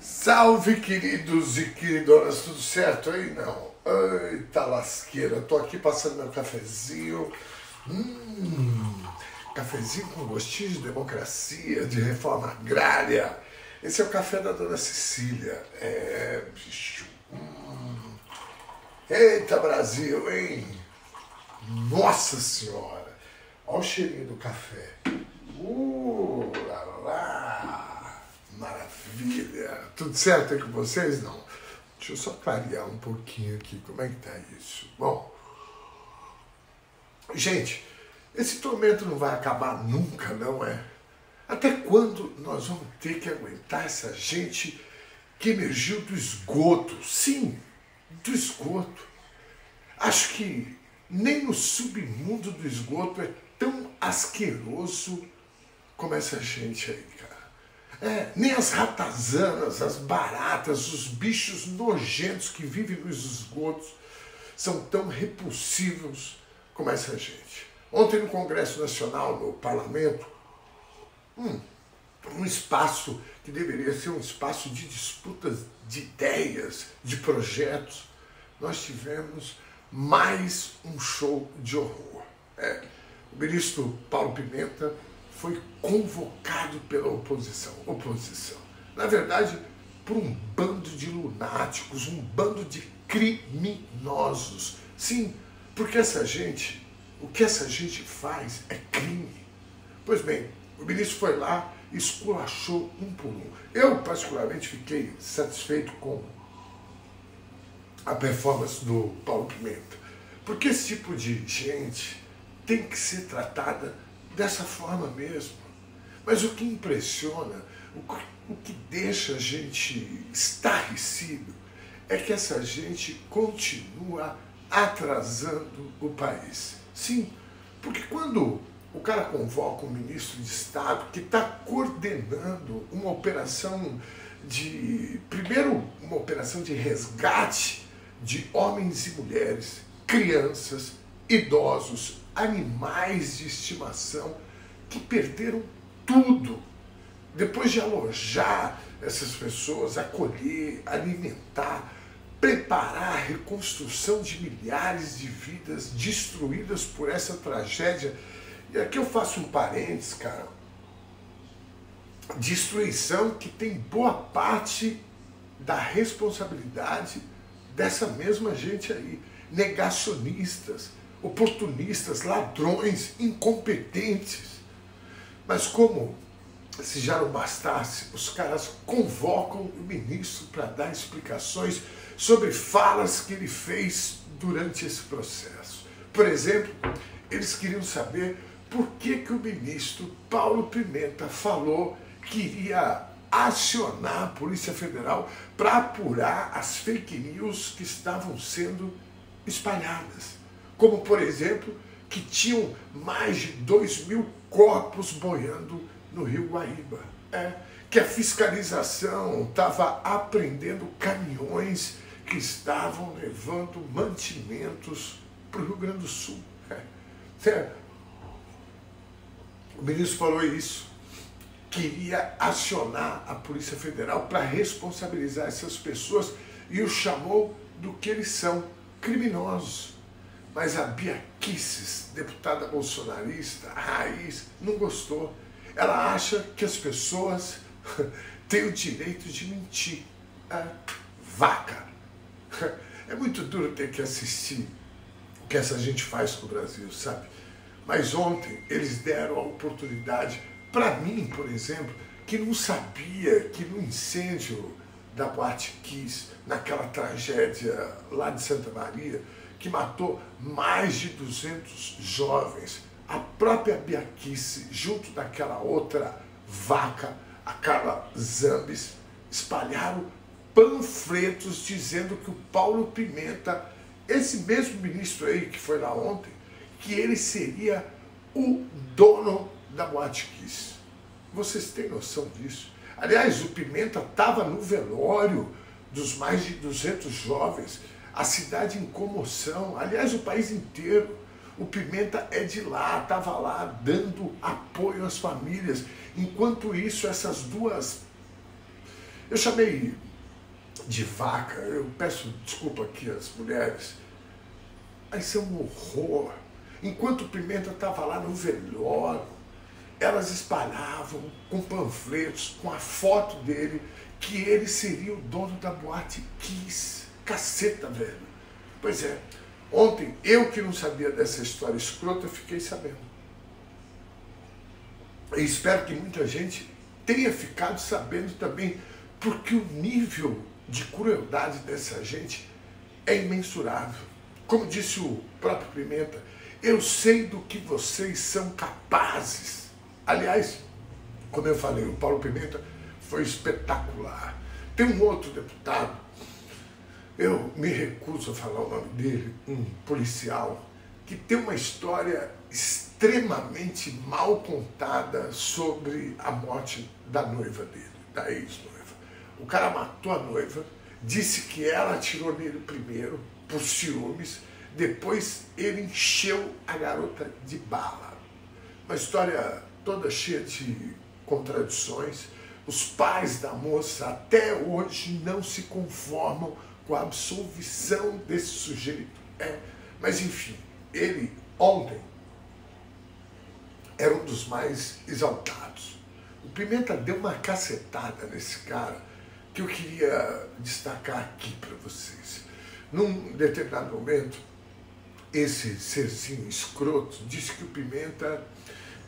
Salve, queridos e queridonas, tudo certo aí? Não. Eita lasqueira, tô aqui passando meu cafezinho. Hum, cafezinho com gostinho de democracia, de reforma agrária. Esse é o café da dona Cecília. É, bicho. Hum. Eita Brasil, hein? Nossa Senhora! Olha o cheirinho do café. Uh, lá, lá. Maravilha! Tudo certo aí com vocês? Não. Deixa eu só clarear um pouquinho aqui como é que tá isso. Bom, gente, esse tormento não vai acabar nunca, não é? Até quando nós vamos ter que aguentar essa gente que emergiu do esgoto? Sim, do esgoto. Acho que nem no submundo do esgoto é tão asqueroso como essa gente aí, cara. É, nem as ratazanas, as baratas, os bichos nojentos que vivem nos esgotos são tão repulsivos como essa gente. Ontem no Congresso Nacional, no Parlamento, hum, um espaço que deveria ser um espaço de disputas de ideias, de projetos, nós tivemos mais um show de horror. É, o ministro Paulo Pimenta foi convocado pela oposição. Oposição. Na verdade, por um bando de lunáticos, um bando de criminosos. Sim, porque essa gente, o que essa gente faz é crime. Pois bem, o ministro foi lá esculachou um por um. Eu, particularmente, fiquei satisfeito com a performance do Paulo Pimenta. Porque esse tipo de gente tem que ser tratada dessa forma mesmo. Mas o que impressiona, o que deixa a gente estarrecido, é que essa gente continua atrasando o país. Sim, porque quando o cara convoca um ministro de Estado que está coordenando uma operação de. Primeiro, uma operação de resgate de homens e mulheres, crianças, idosos, animais de estimação que perderam tudo. Depois de alojar essas pessoas, acolher, alimentar, preparar a reconstrução de milhares de vidas destruídas por essa tragédia. E aqui eu faço um parênteses, cara. Destruição que tem boa parte da responsabilidade dessa mesma gente aí. Negacionistas, oportunistas, ladrões, incompetentes. Mas como se já não bastasse, os caras convocam o ministro para dar explicações sobre falas que ele fez durante esse processo. Por exemplo, eles queriam saber por que, que o ministro Paulo Pimenta falou que iria acionar a Polícia Federal para apurar as fake news que estavam sendo espalhadas como por exemplo que tinham mais de 2 mil corpos boiando no Rio Guaíba. É, que a fiscalização estava apreendendo caminhões que estavam levando mantimentos para o Rio Grande do Sul. É. É. O ministro falou isso. Queria acionar a Polícia Federal para responsabilizar essas pessoas e o chamou do que eles são, criminosos. Mas a Bia Kisses, deputada bolsonarista, raiz, não gostou. Ela acha que as pessoas têm o direito de mentir. É vaca. É muito duro ter que assistir o que essa gente faz com o Brasil, sabe? Mas ontem eles deram a oportunidade, para mim, por exemplo, que não sabia que no incêndio da Boate Kiss, naquela tragédia lá de Santa Maria, que matou mais de 200 jovens. A própria Biaquice, junto daquela outra vaca, a Carla Zambes, espalharam panfletos dizendo que o Paulo Pimenta, esse mesmo ministro aí que foi lá ontem, que ele seria o dono da Boate Kiss. Vocês têm noção disso? Aliás, o Pimenta estava no velório dos mais de 200 jovens a cidade em comoção, aliás, o país inteiro. O Pimenta é de lá, estava lá dando apoio às famílias. Enquanto isso, essas duas Eu chamei de vaca, eu peço desculpa aqui às mulheres, mas é um horror. Enquanto o Pimenta estava lá no velório, elas espalhavam com panfletos, com a foto dele, que ele seria o dono da boate Kiss. Caceta, velho. Pois é, ontem eu que não sabia dessa história escrota, fiquei sabendo. Espero que muita gente tenha ficado sabendo também, porque o nível de crueldade dessa gente é imensurável. Como disse o próprio Pimenta, eu sei do que vocês são capazes. Aliás, como eu falei, o Paulo Pimenta foi espetacular. Tem um outro deputado, eu me recuso a falar o nome dele, um policial, que tem uma história extremamente mal contada sobre a morte da noiva dele, da ex-noiva. O cara matou a noiva, disse que ela atirou nele primeiro, por ciúmes, depois ele encheu a garota de bala. Uma história toda cheia de contradições. Os pais da moça até hoje não se conformam com a absolvição desse sujeito. É, mas enfim, ele ontem era um dos mais exaltados. O Pimenta deu uma cacetada nesse cara que eu queria destacar aqui para vocês. Num determinado momento, esse serzinho escroto disse que o Pimenta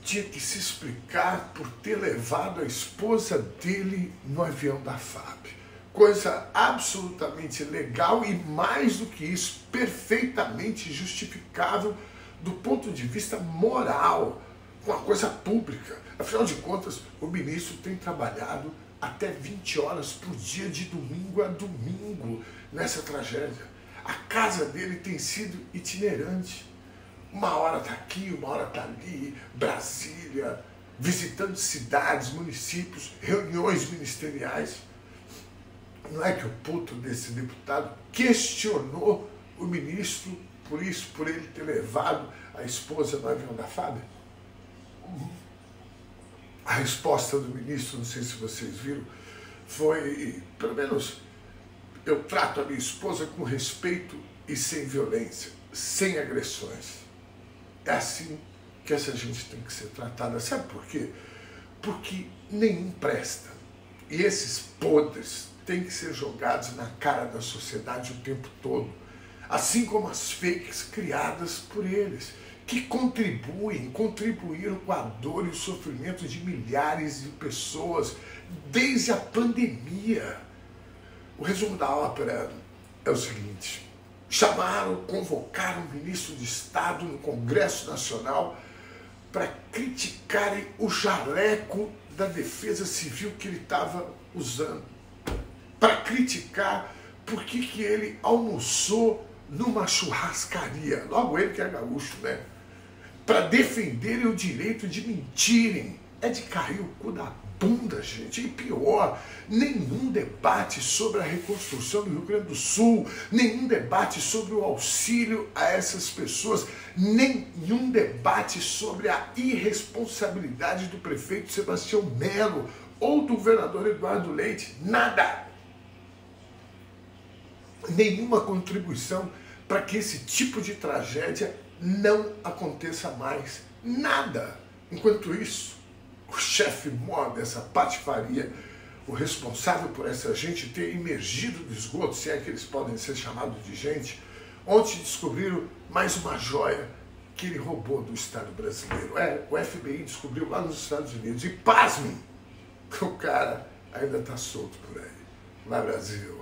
tinha que se explicar por ter levado a esposa dele no avião da FAB. Coisa absolutamente legal e, mais do que isso, perfeitamente justificável do ponto de vista moral, com a coisa pública. Afinal de contas, o ministro tem trabalhado até 20 horas por dia, de domingo a domingo, nessa tragédia. A casa dele tem sido itinerante. Uma hora está aqui, uma hora está ali, Brasília, visitando cidades, municípios, reuniões ministeriais. Não é que o puto desse deputado questionou o ministro por isso, por ele ter levado a esposa no avião da Fábio? A resposta do ministro, não sei se vocês viram, foi, pelo menos, eu trato a minha esposa com respeito e sem violência, sem agressões. É assim que essa gente tem que ser tratada. Sabe por quê? Porque nenhum presta. E esses podres têm que ser jogados na cara da sociedade o tempo todo. Assim como as fakes criadas por eles que contribuem, contribuíram com a dor e o sofrimento de milhares de pessoas desde a pandemia. O resumo da ópera é o seguinte: chamaram, convocaram o ministro de Estado no Congresso Nacional para criticarem o jaleco da defesa civil que ele estava usando, para criticar por que, que ele almoçou numa churrascaria, logo ele que é gaúcho, né? para defenderem o direito de mentirem. É de cair o cu da bunda, gente. E pior, nenhum debate sobre a reconstrução do Rio Grande do Sul, nenhum debate sobre o auxílio a essas pessoas, nenhum debate sobre a irresponsabilidade do prefeito Sebastião Melo ou do governador Eduardo Leite. Nada. Nenhuma contribuição para que esse tipo de tragédia não aconteça mais nada. Enquanto isso, o chefe maior dessa patifaria, o responsável por essa gente ter emergido do esgoto, se é que eles podem ser chamados de gente, ontem descobriram mais uma joia que ele roubou do Estado brasileiro. É, o FBI descobriu lá nos Estados Unidos. E pasmem, o cara ainda está solto por aí. Vai Brasil.